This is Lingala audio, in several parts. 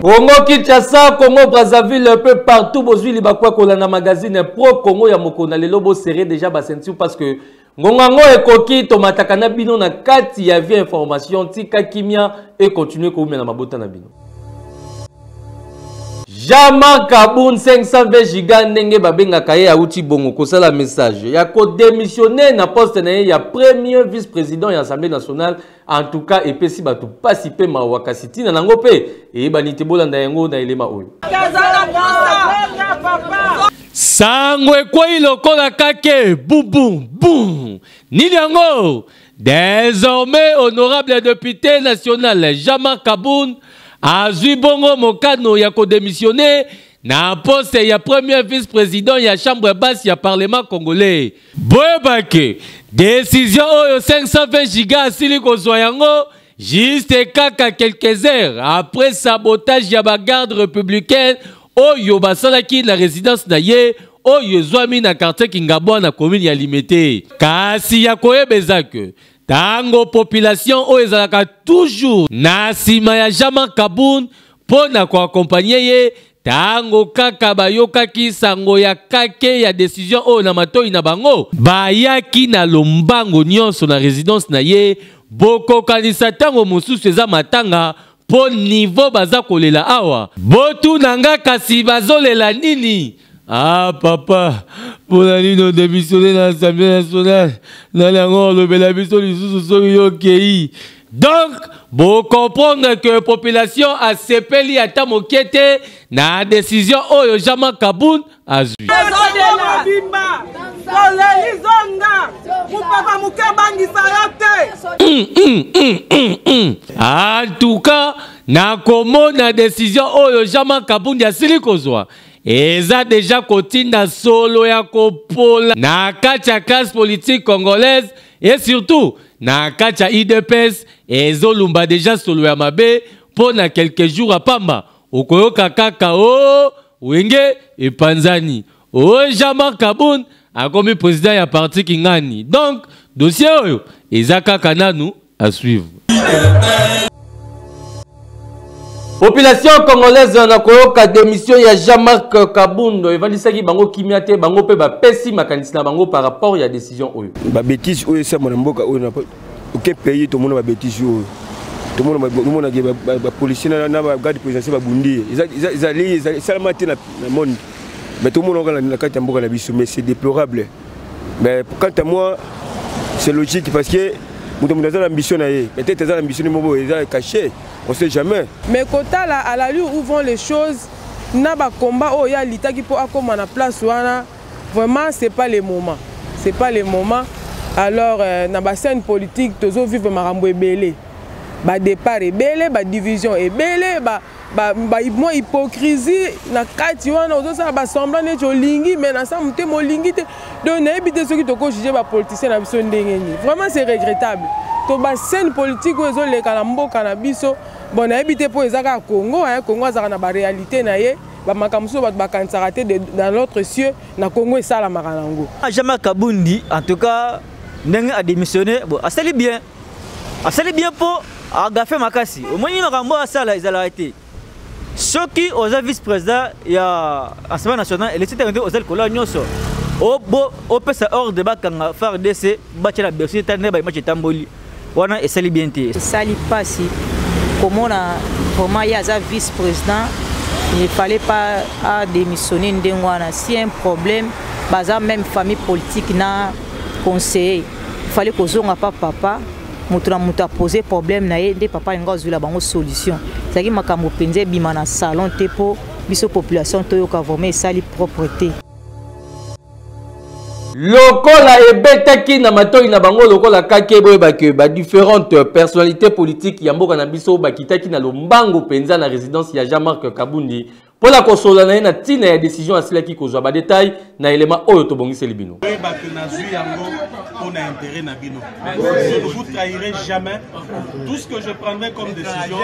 Congo Kinshasa, Congo Brazzaville, un peu partout, bozui libakwa kolanda magazine pro Congo ya mokona lelo bo serrer déjà ba ceinture parce que ngonga ngo ekoki tomataka na bino na kati ya vie information tika kimia et continuer koumela mabota na bino. Jean-Marc Kabun 520 giga ndenge babengaka ye auti bongo kosala message ya ko démissionner na poste na ye ya premier vice-président ya Assemblée nationale en tout cas epesi bato mpasi mpe mawa kasi ntina na yango mpe eyebani te bolanda yango na elema oyo sango ekwei lokola kake bubumbum nini yango désormais honorable député national jama kaboun azwi bongo mokano ya kodemissione na poste ya premier vice-président ya chambre basse ya parlement congolais boyeba ke desizio oyo 520 giga asili kozwa yango juste kaka quelques heures après sabotage ya bagarde républicaine oyo basalaki na résidence na ye oyo ezwami na quartier kingabwa na commune ya limete kasi ya koyeba eza ke ntango population oyo ezalaka toujours na nsima ya jean marc kabund mpo na koakompagne ye Tango kaka bayokaki sango ya kake ya decision oyo na matoyi na bango, bayaki na lombango nionso na residence na ye, bokokanisa tango mosusu eza matanga po niveau baza kolela awa. Botuna nga kasi bazolela nini? Ah papa, pona nini o demissionner na Assemblee nationale? Nani ango alobela biso lisusu soki yo okeyi? Donc, bo comprendre que population a sepeli ata moke te na decision oyo Jean Marc Kabund azwi. Hmm, hmm, hmm, en tout cas, na komona decision oyo Jean Marc Kabund asili kozwa eza deja kotinda solo ya kopola na kati ya classe politique congolaise Et surtout, na kacha IDPS, ezo lumba deja solo ya mabe, po na quelques jours à pamba, okoyoka kaka o oh, wenge epanzani. O oh, Jean-Marc Kabund, akomi président ya parti kingani. Donc, dossier oyo, eza kaka nanu à suivre. population congolaise na koyoka démission ya jean-marc kabundo evandisaki bango kimia te bango mpe bapesi makanisi na bango par rapport ya décision oyo babetise oyo esamba na mboka oyo oke pays tomona babetise oyo tomonake bapolicier na bagarde présidentiel babundi ezali esalama te na monde mais tomonaka na kati ya mboka na biso mais c'est déplorable Mais quant à moi, c'est logique parce que moto moto aza na ambition na ye peut-être aza na ambition ni moko eza caché on sait jamais mais kotala à la lure où vont les choses na bacombat oyo ye alitaki mpo akóma na place wana vraiment c'est pas le moment c'est pas le moment alors euh, na bascène politique tozovivre makambo ebele badépart ebele badivision ebele ba ba, ba, mwa hypocrisie na kati wana ozosala basemblant neti olingi mai na sa motema olingi te donc nayebi te soki tokojuge bapoliticien na biso ndenge nini vraiment c'est regrettable to bascène politique oyo ezoleka na mboka na biso bon nayebi te mpo eza kaka congo aya congo azalaka na baréalité na ye bamakambo mosusu bato bakanisaka te dans l'autre cieux na congo esalamaka na yango ah, jamais kabundi en tout cas ndenge adémissionne bon asali bien asali bien mpo agafe makasi omoni makambo oyo asala ezalaka te soki oza vice président ya assemblée nationale elesi ntango nde oza likolo ya nyonso opesa ordre bakanga fardc batyela bersi eta nde baimaki etamboli wana esali bien te esali mpasi komona vraiment ye aza vice président il fallait pas a démissionner ndenge wana si un problème baza même famille politique na conseiller fallait kozonga pa papa moto na moto apose problème na ye nde papa yango azwila bango solution ezalaki makambo mpenza ebima na salon te mpo biso population toyoka vraiment esali propre te lokola ebetaki na matoi na bango lokola kake boyeba ke badifférente personnalité politique ya mboka na biso bakitaki na lombango mpenza na résidence ya jean marc kabundi mpo na kosolola na ye na ntina ya desizio asilaki kozwa badetail na elema oyo tobongiseli bino bato nazwi yango mpo na intere na bino je ne vous trahirai jamais tout ce que je prendrai comme décision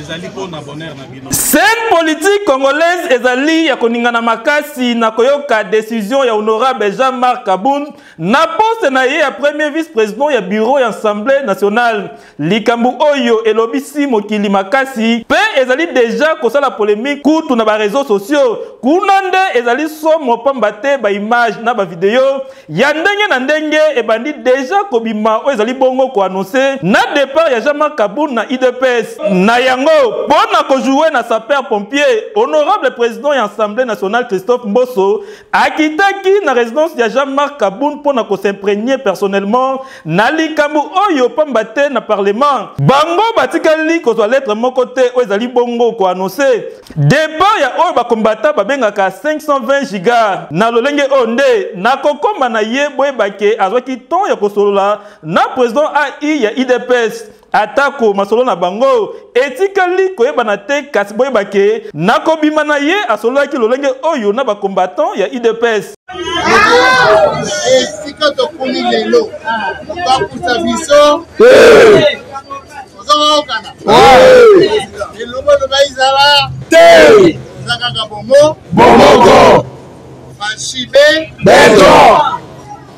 ezali mpo na bonheur na bino scène politique congolaise ezali ya koningana makasi na koyoka décision ya honorable jean marc kabund na poste na ye ya premier vice président ya bureau ya assemblée nationale Likambo oyo elobisi mokili makasi pe ezali deja kosala polemique kutu na ba reseaux sociaux. Kuna nde ezali somo pamba te ba image na ba video ya ndenge na ndenge ebandi deja kobima oyo ezali bongo ko annoncer na depart ya Jean-Marc Kabund na udps. Na yango, po na ko jouer na sapeur pompier, honorable president ya Assemblee nationale Christophe Mboso akitaki na residence ya Jean-Marc Kabund po na ko s'impregner personnellement na likambo oyo pamba te na parlement bango batikali kozwa lettre moko te oyo ezali bongo koanonse depart ya oyo bakombata babengaka 520 giga na lolenge oyo nde na kokoma na ye boyebake azwaki temps ya kosolola na president ai ya idps atako masolo na bango etikali koyebana te kasi boyeba ke na kobima na ye asololaki lolenge oyo na bacombattant ya idps esika tokomi lelo bakuta biso ozokaokana elongo loba izala te oza kaka bomo bomoko bashibe beton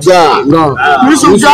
Ja, nga. Misu ja.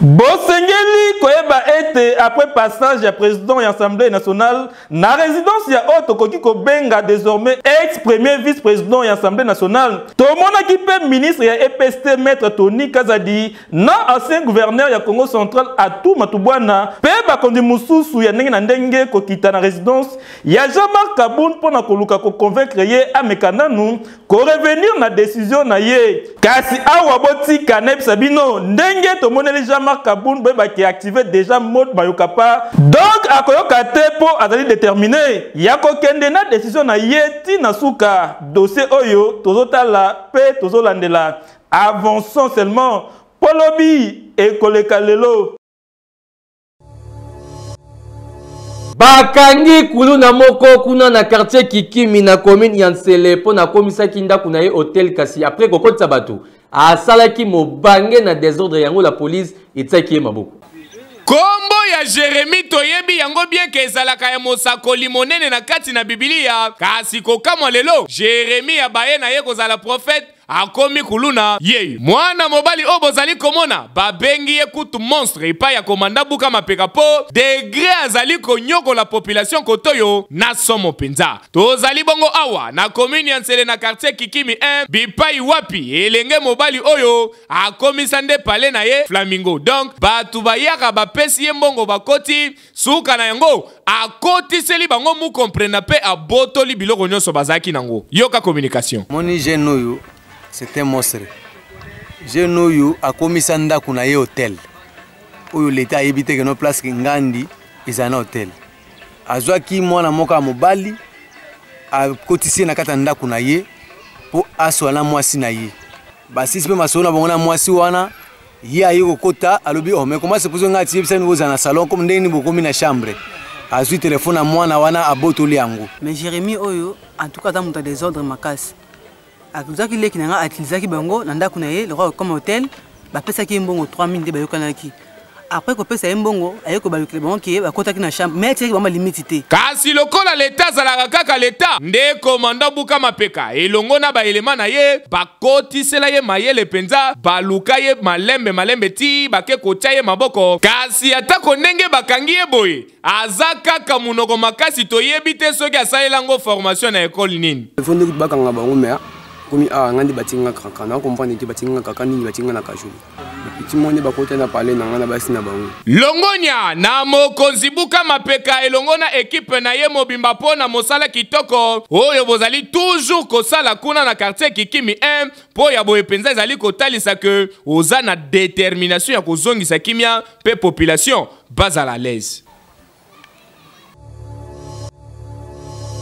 Bosengeli koyeba ete après passage ya président ya Assemblée nationale na résidence ya oyo tokoki kobenga désormais ex-premier vice-président ya Assemblée nationale, tomonaki mpe ministre ya EPST Maître Tony Kazadi na ancien gouverneur ya Congo central Atout Matubwana mpe bakonzi mosusu ya ndenge na ndenge kokita na résidence Ya Jean Marc Kabund mpo na koluka ko convaincre ye ameka nanu ko revenir na decision na ye. Kasi awa botika nayebisa bino ndenge tomoneli Jean Marc Kabund boyeba ke active dejà mode bayoka pa donc akoyoka te mpo azali determine ya kokende na decision na ye ti na suka. Dossier oyo tozotala mpe tozolandela. Avançons seulement mpo lobi ekoleka lelo. bakangi kuluna moko kuna na quartier kikimi na commune ya nsele mpo na akomisaki ndako na ye hotel kasi apres kokotisa bato asalaki mobange na desordre yango la police etiaki ye maboko nkombo ya jeremi toyebi yango bien ke ezalaka ya mosakoli monene na kati na bibilia kasi kokamwa lelo jeremi ya baye na ye kozala profete akomi kuluna ye mwana mobali oyo bozali komona babengi ye kutu monstre epai ya komanda buka mapeka mpo degre azali konyokola population kotoyo na somo mpenza tozali bongo awa na komini ya nsele na quartier kikimi 1 bipai wapi elenge mobali oyo akomisa nde pale na ye flamingo donc bato bayaka bapesi ye mbongo bakoti suka na yango akotiseli bango mukomprena mpe abotoli biloko nyonso bazalaki nango yoka communication moni jeune oyo c'est un monstre jeune oyo akomisa ndako na ye hotel oyo leta ayebi te keno place ngandi ezala na hotel azwaki mwana moko ya mobali akotisi ye na kati ya ndako na ye mpo aswa na mwasi na ye basisi mpe masolo na bango na mwasi wana ye aye kokota alobi oh mais comment se pose ngai atiyebisa nini bozala na salon comme ndenge nini bokomi na chambre azwi telefone ya mwana wana abotoli yango mais jérémie oyo en tout cas aza moto ya desordre makasi azwaki leki na ngai atilisaki bango na ndako na ye lokola comme hotel bapesaki ye mbongo 3000 nde bayokanaki après kopesa ye mbongo aye kobalukela bango ke bakotaki na chambre mai atiaki bango balimiti te kasi lokola leta azalaka kaka leta nde komanda buka mapeka elongo na baelema na ye kotisela ye mayele mpenza baluka ye malembe malembe ti bake kotya ye maboko kasi atako ndenge bakangi ye boye aza kaka monoko makasi toyebi te soki asalela yango formation na ekole nini efo nde bakanga bango mea komi awa nga nde batinga kaka na comprendre te batinga kaka nini batinga na kajoli longonya na mokonzi buka mapeka elongo na ekipe na ye mobimba mpo na mosala kitoko oyo bozali toujours kosala kuna na quartier kikimi 1 mpo ya boye mpenza ezali kotalisa ke oza na determination ya kozongisa kimia mpe population bazala alaise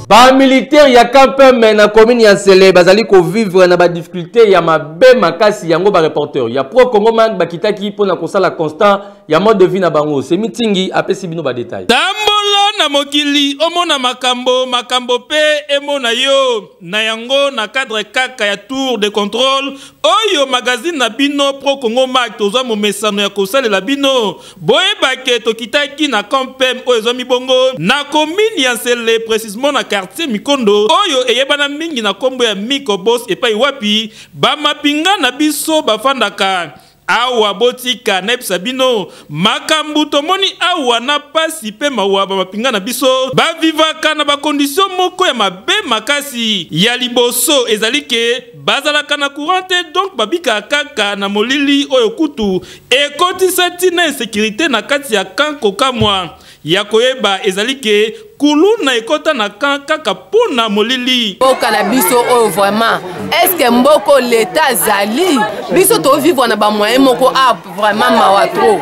bamilitaire ya kpm na commune ya nsele bazali kovivre na badifficulté ya mabe makasi yango bareporter ya pro congo mag bakitaki mpo na kosala constat ya mode de vie na bango semitingi apesi bino badetail tambola na mokili omona makambo makambo mpe emona yo na yango na cadre kaka ya tour de contrôle oyo magazine na bino pro congo mag tozwa momesano ya kosalela bino Boyeba ke tokitaki na camp PM oyo ezwami bongo na commune ya Nsele precisement na quartier Mikondo oyo eyebana mingi na kombo ya Miko Boss epai wapi ba mapinga na biso bafandaka awa botika nayebisa bino makambo tomoni awa na pasi mpe mawa bamapinga na biso bavivaka na bakondisio moko ya mabe makasi ya liboso ezali ke bazalaka na courant te donk babikaka kaka na molili oyo kutu ekotisa ntina insecurite na kati ya camp kokamwa ya koyeba ezali ke kuluna ekota na camp kaka mpo na molili mboka na biso oyo vraiment estce mboko leta azali biso tovivre na bamoyen moko a ah, vraiment mawa tro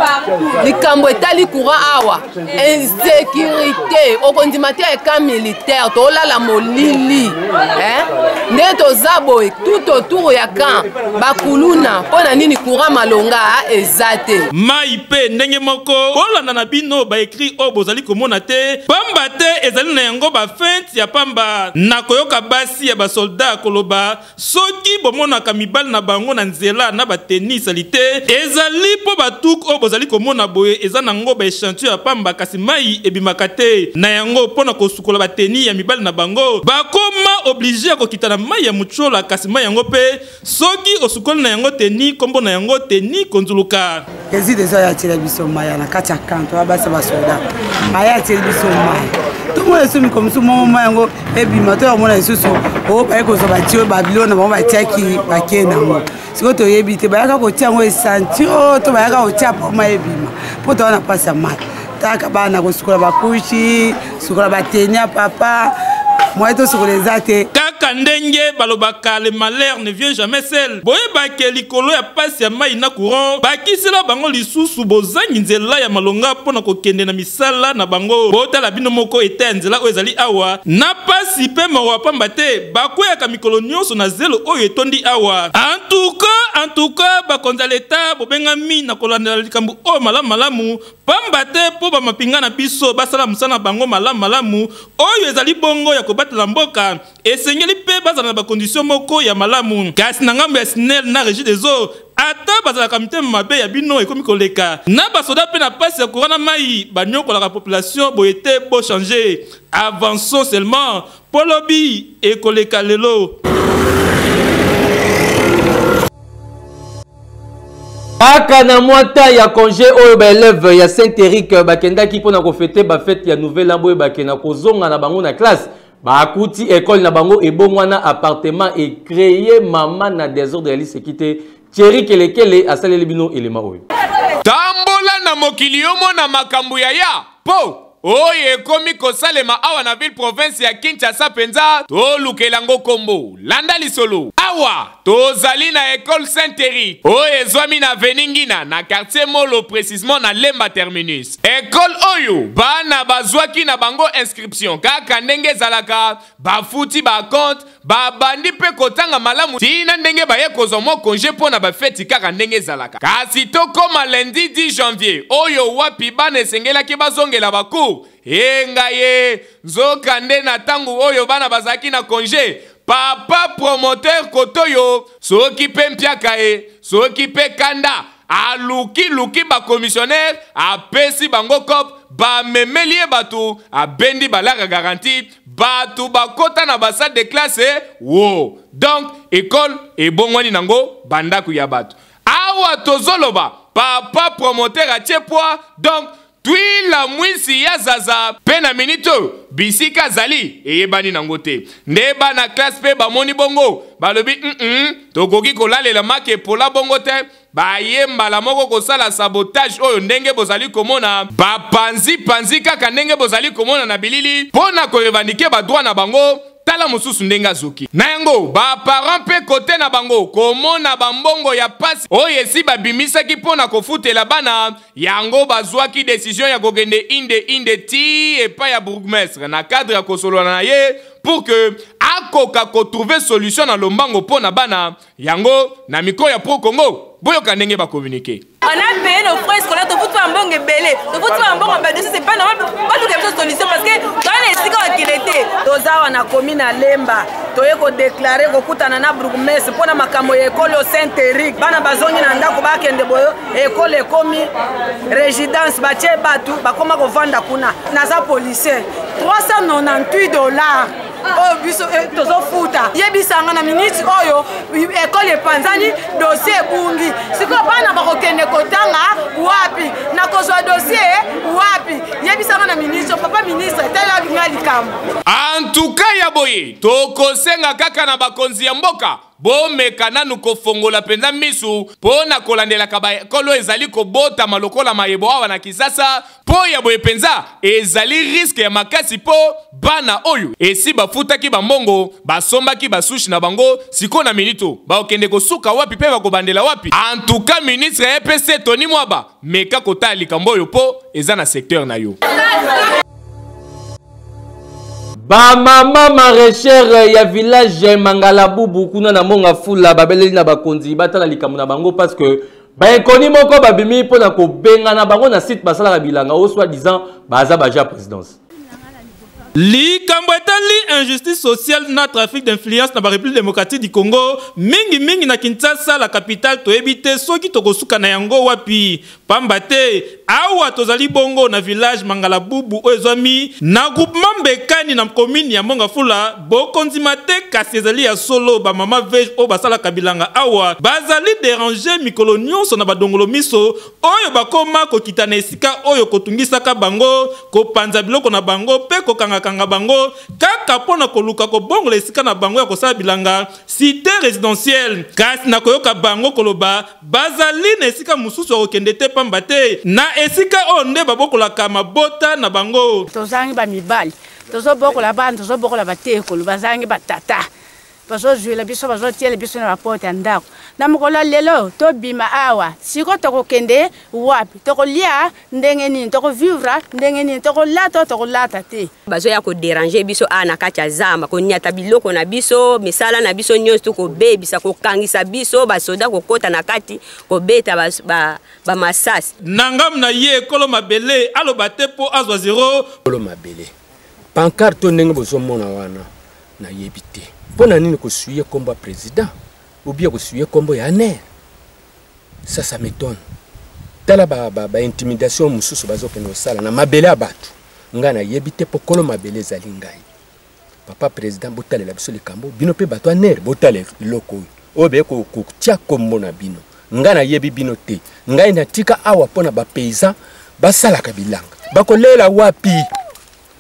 likambo etali courant awa insecurité okondima te eka militaire tolala molili eh? nde toza boye tout autour ya camp bakuluna mpo na nini courant malonga ah, eza te mai mpe ndenge moko kolanda na bino baekri oyo bozali komona te pamba te ezali na yango bafente ya pamba na koyoka basi ya basoldat koloba soki bomonaka mibali na bango na nzela na bateni isali te ezali mpo batuku oyo bozali komona boye eza na ngo baechantio ya pamba kasi mai ebimaka te na yango mpo na kosukola bateni ya mibali na bango bakoma oblige ya kokita na mai ya motyola kasi mai yango mpe soki osukoli na yango teni nkombo na yango teni konzuluka ezid eza oyo atyela biso maya na kati ya kanto ya basi basoda maya atyeli biso maya tomona lisusu mikolo mosusu moko mwa yango ebima to yamona lisusu oyo baye kozwa batio babilona bango batyaki bakei nango sikoyo toyebi te bayaka kotia yango esanti o to bayaka kotia mpo ma ebima mpo towana mpasi ya mai taka bana kosukola bakushi sukola batenia papa moye tosukola eza te kaka ndenge balobaka le malheur ne vient jamais seul boyebake likolo ya pasi ya mai na courant bakisela bango lisusu bozangi nzela ya malonga mpo na kokende na misala na bango botala bino moko eta ya nzela oyo ezali awa na pasi mpe mawa pamba te bakweyaka mikolo nyonso na zelo oyo etondi awa antuka antuka bakonzi ya leta bobengami na kolandela likambo oyo malamu malamu Pamba te mpo bamapinga na biso basala mosala na bango malamu malamu, oyo ezali bongo ya kobatela mboka, esengeli mpe bazala na bakondisio moko ya malamu. Kasi na ngambo ya SNEL na Regie des Eaux, ata bazalaka mitema mabe ya bino ekomi koleka. Na basoda mpe na pasi ya courant na mayi, baniokolaka population, boye te? Bo changer! Avançons seulement! Po lobi ekoleka lelo. kaka na mwa temps ya congé oyo baelève ya saint eric euh, bakendaki mpo na kofete bafete ya nouvel an boye bake na kozonga na bango na classe bakuti ekole na bango ebongwana appartement ecreye mama na desordre ya liseki te thierry kelekele asaleli bino elema oyo tambola na mokili yomona makambo ya ya mpo oyo ekomi kosalema awa na ville province ya Kinshasa mpenza, tolukela ngo kombo. Landa lisolo. Awa tozali na Ecole Saint Eric oyo ezwami na avenue Ngina na quartier Molo precisement na Lemba terminus. Ecole oyo bana bazwaki na bango inscription kaka ndenge ezalaka, bafuti ba compte Babandi mpe kotanga malamu tii na ndenge baye kozwa mwa konje mpo na bafeti kaka ndenge ezalaka. Kasi tokoma lundi 10 janvier oyo wapi bana esengelaki bazongela bakur e ngaye. Nzoka nde na ntango oyo bana bazalaki na konje, papa promoteur kotoyo soki mpe mpiaka e, soki mpe kanda alukiluki bakomisionere apesi bango cop bamemeli ye bato abendi balaka garanti bato bakota na basale de classe eh? wo donc ekole ebongwani nango bandako ya bato awa tozoloba papa promoteur atie poa donc twila mwisi ya zaza mpe na minite oyo bisika azali eyebani nango te nde bana klase mpe bamoni bongo balobi mm -mm, tokoki kolalela make epola bongo te baye mbala moko kosala sabotage oyo ndenge bozali komona bapanzi panzi kaka ndenge bozali komona na bilili mpo na korevandike badroit na bango tala mosusu ndenge azoki na yango baparent mpe kote na bango komona bambongo ya mpasi oyo esi babimisaki mpo na kofutela bana yango bazwaki desizio ya kokende inde inde ti epai ya bourgmestre na kadre ya kosolola na ye pour que akoka kotrouve solution na lombango mpo na bana yango na micro ya pro congo boyoka ndenge ba communiquer on a payé nos frais scolaires tofuti bambongo ebele tofuti bambongo badusi c'est pas normal baluka biso solution parce que toza na esika bakende te toza awa na komi na lemba toye kodeklare kokutana na bourgmestre mpo na makambo ya ekolo yo saint eric bana bazongi na ndako bakende boyo ekolo ekomi résidence batye bato bakoma kovanda kuna naza policier 398 dollars oyo biso eh, tozofuta yebisanga na miniti oyo ekole epanzani dosie ebungi sikoyo bana bakokende kotanga wapi na kozwa dosie wapi yebisanga na miniti papa ministre telabinga likambo antuka ya boye tokosenga kaka na bakonzi ya mboka bomeka nanu kofongola mpenza misu mpo na kolandelaka baekolo ezali kobotama lokola mayebo awa na kisasa Mpo ya boye mpenza, ezali riske ya makasi mpo bana oyo esi bafutaki bambongo, basombaki basushi na bango, sikoyo na minito bakokende kosuka wapi mpe bakobandela wapi? Antuka ministre ya EPC Tony Mwaba, meka kotala likambo oyo mpo eza na secteur na yo. bamama maraichere ya village mangalabubu kuna na monga fula babeleli na bakonzi batala likambo na bango parce que baekoni moko babimi mpo na kobengana bango na site basalaka bilanga o soit disant baza baja présidence likambo etali injustice sociale na trafic d'influence na barepublique démocratique du congo mingimingi na kinshasa la capitale toyebi te soki tokosuka na yango wapi pamba te Awa tozali bongo na village Mangalabubu oyo ezwami na groupement Mbekani na commune ya Mongafula. Bokondima te kasi ezali ya solo ba mama vege oyo basalaka bilanga awa bazali deranger mikolo nyonso na badongolo miso oyo bakoma kokita na esika oyo kotungisaka bango, kopanza biloko na bango mpe kokangakanga bango kaka mpo na koluka kobongola esika na bango ya kosala bilanga, cite residentielle. Kasi na koyoka bango koloba Bazali na esika mosusu ya kokende te mpamba te na esika oyo nde babokolaka mabota na bango. Tozangi bamibali, tozobokola bana, tozobokola batekolo, bazangi batata bazozwila biso bazotiela biso na baporte ya ndako na mokolo ya lelo tobima awa siko tokokende wapi tokolia ndenge nini tokovivra ndenge nini tokolata oyo tokolata te bazoya koderange biso awa na kati ya zamba konyata biloko na biso misala na biso nyonso to kobebisa kokangisa biso basoda kokɔta na kati kobeta bamasasi ba, ba na ngambo na ye ekolo mabele aloba te mpo azwa zero ekolo mabele pankarte to ndenge bozomona wana nayebi te mpo na nini kosuye nkombo ya président obie kosuye nkombo ya nere ça ça m'étonne tala ba ba, ba intimidation mususu bazokende kosala na mabele ya bato ngai nayebi te mpo kolo mabele ezali ngai papa président botalela biso likambo bino mpe bato ya nere botala eloko oyo oyo beye kotia kombo na bino ngai nayebi bino te ngai natika awa mpo na bapaysan basalaka bilanga bakolela wapi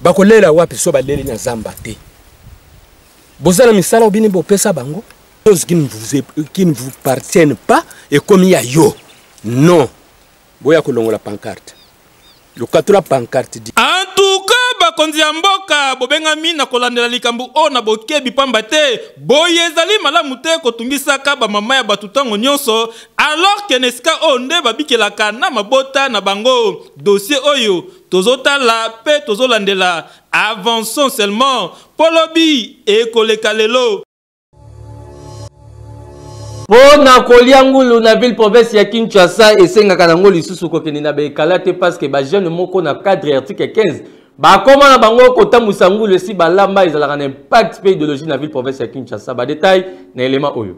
bakolela wapi so baleli na zamba te boza na misala obini bopesa bango chose qui ne vous, est, qui ne vous partienne pas ekomi ya yo non boya kolongola pancarte lokatula pancarte di en tout cas bakonzi ya mboka bobengami na kolandela likambo oyo na bokebi mpamba te boye ezali malamu te kotungisaka bamama ya bato ntango nyonso alors ke na esika oyo nde babikelaka na mabota na bango dosie oyo tozotala mpe tozolandela avançons seulement mpo lobi ekoleka lelo mpo na kolia ngulu na ville province ya kinshasa esengaka nango lisusu kokende na baekala te parceke bajeune moko na cadre ya article 15 bakoma na bango kotambwisa ngulu esi balamba ezalaka na impact mpe ideologie na ville province ya kinshasa badetail na elema oyo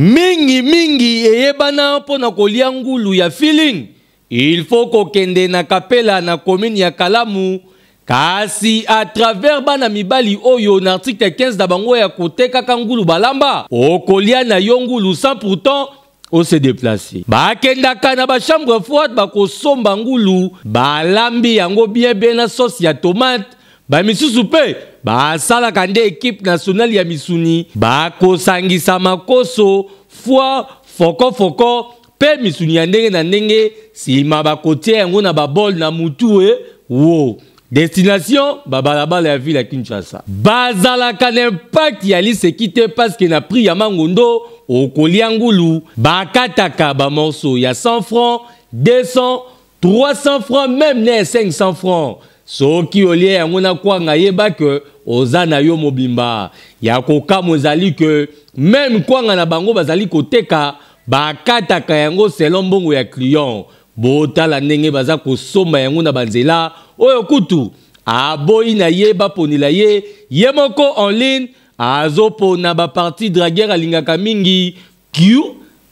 mingi mingi eyebana mpo na kolia ngulu ya feeling Il faut kokende na Kapela na commune ya Kalamu kasi à travers bana mibali oyo na article 15 na bango ya kotekaka ngulu balamba okolia na yo ngulu sans pourtant ose deplace bakendaka na bachambre froide bakosomba ngulu balambi yango bien bien na sauce ya tomate bamisusu mpe basalaka nde ekipe nationale ya misuni bakosangisa makoso foi fokofoko foko, Pe misuni ya ndenge na ndenge, sima bakotia yango na babol na mutu e wo. Destination, babalabala ya ville ya Kinshasa. Bazalaka na impact ya liseki te parce que na prix ya mangondo, okolia ngulu, bakataka ba morceaux ya 100 francs, 200, 300 francs meme ne 500 francs soki olie yango na kwanga yeba ke oza na yo mobimba ya kokamwa ezali ke meme kwanga na bango bazali koteka bakataka yango selon mbongo ya client botala ndenge baza kosomba yango na banzela oyo kutu aboyi na ye baponela ye ye moko en ligne azopona baparti draguer alingaka mingi Q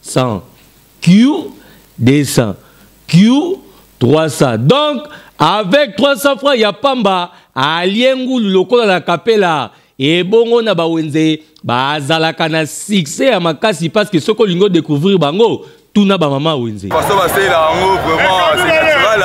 100 Q 200 Q 300 donc avec 300 francs ya pamba alie ngulu lokola na kapela ebongo na bawenze bazalaka na succès ya makasi parce que soki olingi odécouvrir bango tuna bamama wenze paso basela yango vraiment c'est naturel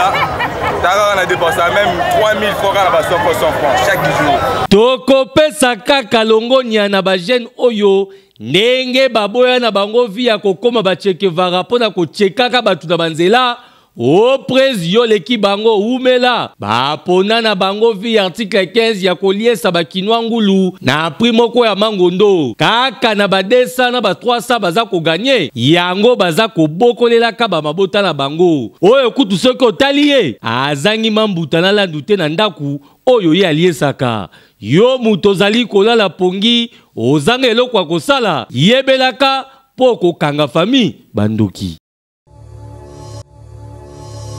taka na dépensa même 3000 francs kaka na ba 100 francs chaque jour tokopesa kaka longonia na bajeune oyo Ndenge baboya na bango vie ya kokoma ba chekevara mpo na kochekaka bato na banzela, oh prezi yo oleki bango wumela. Bapona na bango vie ya article 15 ya koliesa ba kinois ngulu na prix moko ya mangondo. Kaka na ba 200 na ba 300 baza ko gagner, yango baza kobokolelaka ba mabota na bango. Oyo kutu soki otali ye, azangi mambuta na landu te na ndaku oyo ye aliesaka. Yo moto ozali kolala pongi, ozanga eloko ya kosala, yebelaka po okokanga famille, bandoki.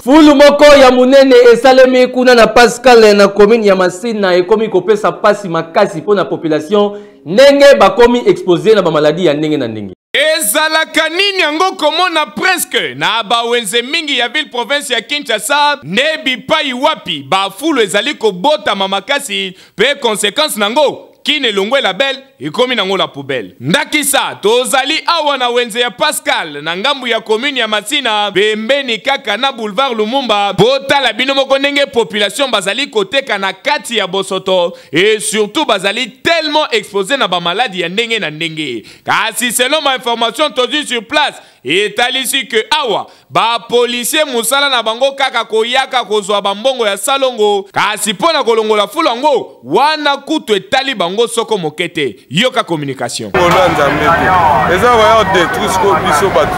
Fulu moko ya monene esalemi kuna na Pascal na commune ya Masina ekomi kopesa pasi makasi mpo na population ndenge bakomi expose na bamaladi ya ndenge na ndenge. Ezalaka nini yango komona presque na bawenze mingi ya ville province ya Kinshasa nde bipai wapi bafulu ezali kobotama makasi mpe consequence nango kine elongwe label ekomi nango la poubelle ndakisa tozali awa na wenze ya pascal na ngambu ya commune ya masina pembeni kaka na boulevard lumumba botala bino moko ndenge population bazali koteka na kati ya bosoto et surtout bazali tellement expose na bamaladi ya ndenge na ndenge Kasi selon ma information tozwi sur place etalisi ke awa bapolisie mosala na bango kaka koyaka kozwa bambongo ya salongo kasi mpo na kolongola fulu yango wana kutu etali bango soko moke te yoka communication eza waya detruis ko biso bato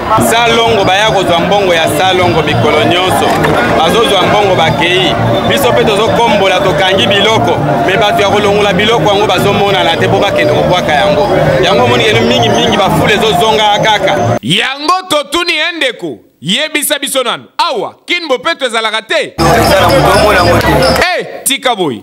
salongo baya kozwa mbongo ya salongo mikolo nyonso bazozwa mbongo bakei biso mpe tozokombola tokangi biloko me bato ya kolongola biloko yango bazomonana te mpo bakende kobwaka yango yango omonikeni mingi mingi bafula ezozongaa kaka yango totuni ye ndeko yebisa biso nanu awa kin bopeto ezalaka te hey, eh, tika boye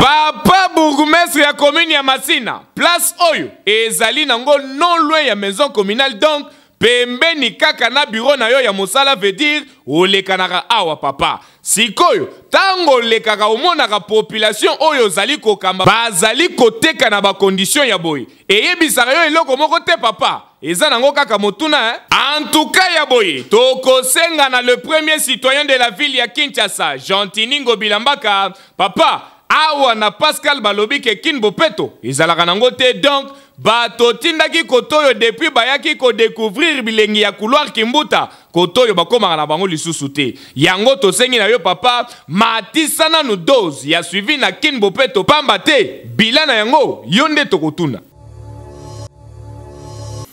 papa bourgmestre ya commune ya masina Place oyo ezali nango non loin ya maison communale donc pembeni kaka na biro na yo ya mosala veut dire olekanaka awa papa sikoyo ntango olekaka omonaka population oyo ozali kokamba bazali koteka na bakondisio ya boye eyebisaka yo eloko moko te papa eza nango kaka motuna eh? antuka ya boye tokosenga na le premier citoyen de la ville ya kinshasa gentini ngobila mbaka papa Awa na Pascal balobi ke kin bopeto ezalaka nango te donc bato otindaki kotoyo depuis bayaki ko découvrir bilengi ya couloir kimbuta kotoyo bakomaka na bango lisusu te yango tosengi na yo papa matisa nanu dose ya suivi na kin bopeto pamba te bila na yango yo nde tokotuna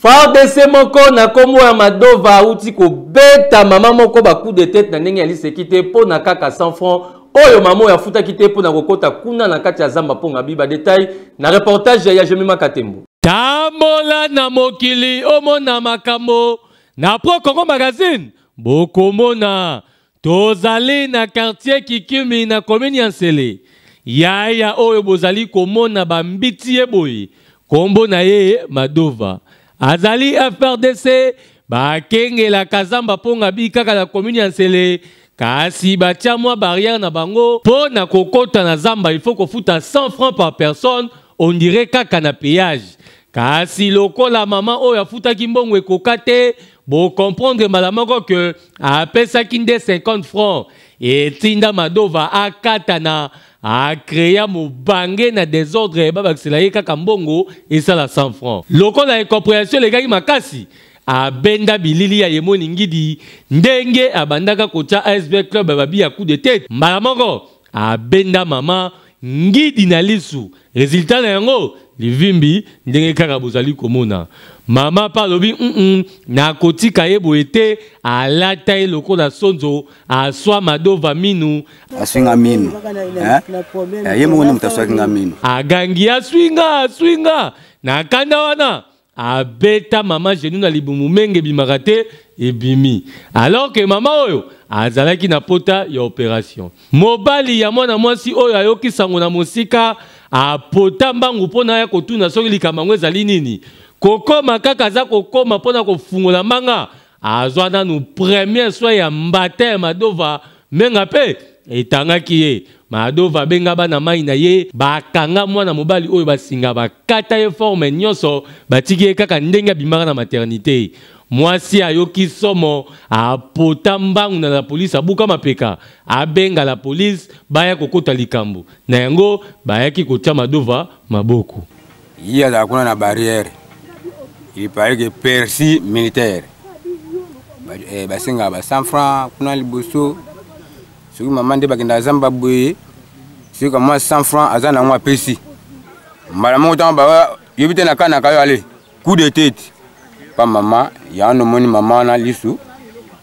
fardc moko na nkombo ya madova auti kobeta mama moko bacoup de tete na ndenge ya liseki te mpo na kaka 100 franc oyo mama oyo afutaki te mpo na kokɔta kuna na kati ya zamba mpo ngabi badetail na reportage ya jemima katembo tambola na mokili omona makambo na pro congo magazine bokomona Tozali na quartier Kikimi na commune ya Nsele. Yaya oyo bozali komona ba mbiti ye boye, kombo na ye Madova. Azali FRDC, bakengela Kazamba Ponga bi kaka na commune ya Nsele, kasi batia mwa barrière na bango po na kokota na zamba il faut kofuta 100 francs par personne on dirait kaka na peage. Kasi lokola mama oyo afutaki mbongo ekoka te, bo comprendre mbala moko que apesaki nde 50 francs etinda Madova akata na akrea mobange na desordre babakisela ye kaka mbongo esala 100 francs. Lokola incomprehension elekaki makasi, abenda bilili ya Yemoni Ngidi ndenge abandaka kotya ASB Club ya babi ya coup de tete. Mbala moko abenda mama ngidi na lisu resultat na yango livimbi ndenge kaka bozali komona mama mpe alobi mm -mm, nakotika ye boye te alata ye lokola sonzo aswa madova minu aswinga minu eh? eh, ye moko nde moto aswaki nga minu agangi aswinga aswinga na kanda wana abeta mama genou na libumu menge ebimaka te ebimi alors que mama oyo azalaki na pota ya operation mobali ya mwana mwasi oyo ayoki sango na mosika apota mbangu mpo na ya kotuna soki likambo yango ezali nini kokoma kaka aza kokoma mpo na kofungola mbanga azwa nanu premier soin ya mbate madova menga mpe etangaki ye madova abenga bana mai na ye bakanga mwana mobali oyo basinga bakata ye forme nyonso batiki ye kaka ndenge abimaka na maternite mwasi ayoki somo apota mbangu na la polise abuka mapeka abenga la polise baya kokota likambo na yango bayaki kotya madova maboko Ye azala kuna na barrière il paraît que persi militaire eh, basengaka ba 100 francs kuna liboso soki mama nde bakendaka zamba boye soki kamwa 100 francs aza nango apesi mbala moko ntango bayobi te nakanaka yo ale coup de tete pa mama yango nomoni mama wana lisu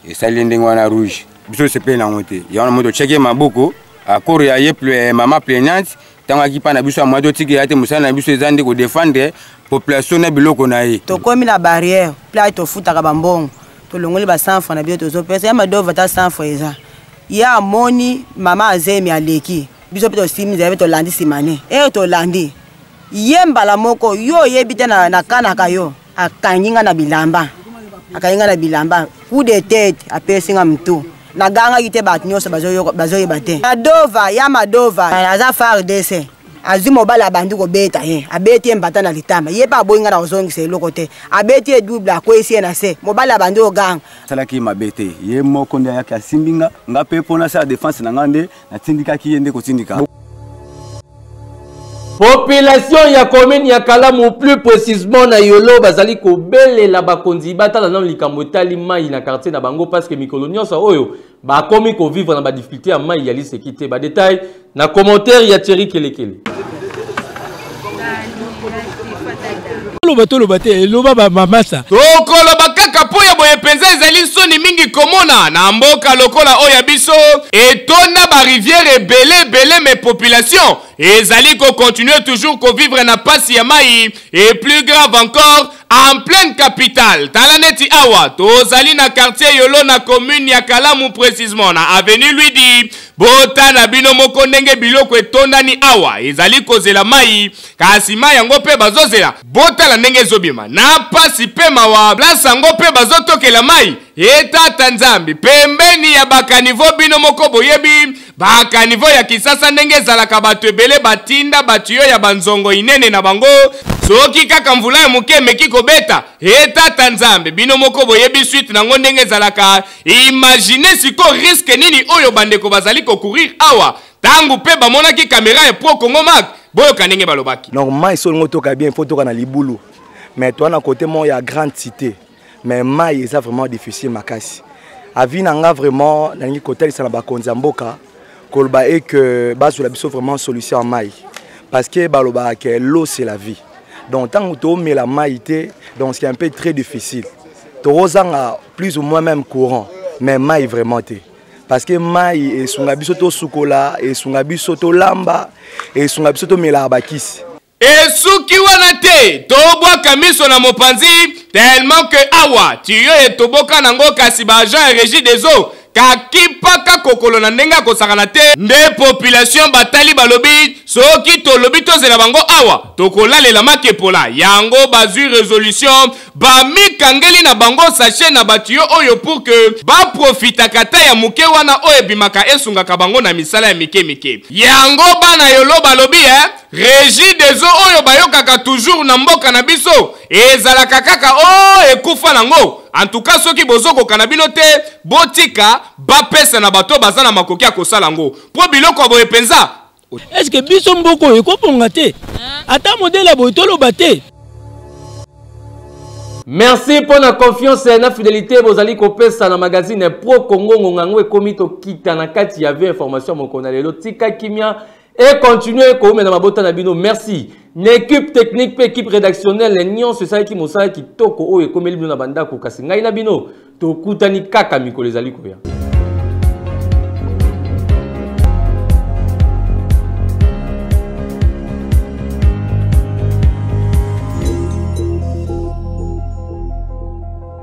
esali ye ndenge wana rouge biso osepeli nango te yango namoni totyaki ye maboko akoro ya ye mama plaignante ntango akipa na biso amwa totikela te mosala na biso eza nde kodefendre population na biloko na ye tokomi na barrière plai tofutaka bambongo tolongoli ba 100 francs na biso tozopesa ya madova ata 100 francs eza ye amoni mama azemi aleki biso mpe tosimi nzela mpe tolandi simane e tolandi ye mbala moko yo oyebi te na, na kanaka yo akangi nga na bilamba akangi nga na bilamba coup de tete apesi nga mtu nagangaki te bato nyonso bazoyeba te madova ya madova aza fardc azwi mobali abandi kobeta ye abeti ye mbata na litama ye mpe aboyi ngai na kozongisa eloko te abeti ye double akweyisi ye na se mobali abandi oganga asalaki mabe te ye moko nde ayaki asimbi nga nga mpe mpo nasala defense na ngai nde natindikaki ye nde kotindika population ya commune ya kalamu plus précisement na yolo bazali kobelela bakonzi batala nano likambo etali mai na quartier na bango parce que mikolo nyonso oyo bakomi kovivre na badifficulté ya mai ya liseki te badetail na commentaire ya thierry kelekele toloba toloba te eloba bamamasa tokoloba kaka mpo ya boye mpenza ezali nsoni mingi komona na mboka lokola oyo ya biso etonda bariviere ebele ebele me population ezali kokontinue toujours kovivre na mpasi ya mai e plus grave encore en pleine capitale tala neti awa tozali na quartier yolo na commune ya kalamu precisement na avenue luidi Botala bino moko ndenge biloko etondani awa ezali kozela mai kasi mai yango mpe bazozela. Botala ndenge ezobima na mpasi mpe mawa plasi yango mpe bazotokela mai. Etata Nzambi, pembeni ya bakanivo bino moko boyebi bakanivo ya Kisasa ndenge ezalaka bato ebele batinda batiyo ya banzongo inene na bango soki kaka mvula ya moke emeki kobeta. Etata Nzambe, bino moko boyebi swite nango ndenge ezalaka Imaginez sikoyo risque nini oyo bandeko bazali ko courir awa tangu pe bamonaki camera ya Pro Congo Mag boyoka ndenge balobaki. Normalement iso lingo toka bien faut toka na libulu mais toi na côté mon ya grande cité mais mai eza vraiment difficile makasi. Avis na nga vraiment nalingi kotalisa na bakonzi ya mboka koloba et que bazula biso vraiment solution ya mai parce que baloba que l'eau c'est la vie. donc ntango toomela mai te donc c'est un peu très difficile tokozanga plus ou moins même courant mais mai vraiment te parce que mai esunga biso tosukola esunga biso tolamba esunga biso tomelaka bakisi esuki wana te tobwaka miso na mopanzi tellement que awa tiyo etoboka nango kasi baagent ya régie des eaux kakipaka kokolo na ndenge akosakana te nde population batali balobi soki tolobi tozela bango awa tokolalela makepola yango bazwi resolution bamikangeli na bango sashe na batiyo oyo pour ke baprofitaka ata ya moke wana oyo ebimaka esungaka bango na misala ya mike mike yango bana yolo balobi e eh? Regie des eaux oyo bayokaka toujours na mboka na biso ezalaka kaka oh ekufa nango en tout cas soki bozokoka na bino te botika bapesa na bato baza na makoki ya kosala yango mpo biloko ya boye mpenza eske biso mboka oyo ekobonga te ata modele ya boye toloba te merci mpo na confiance na fidelité bozali kopesa na magazine pro congo ngonga yango ekomi tokita na kati ya vie information mokona lelo tika kimia et continuer koumela mabota na bino merci na équipe technique mpe équipe rédactionnelle nyonso esalaki mosala kitoko oyo ekomeli bino na bandako kasi ngai na bino tokutani kaka mikolo ezali koya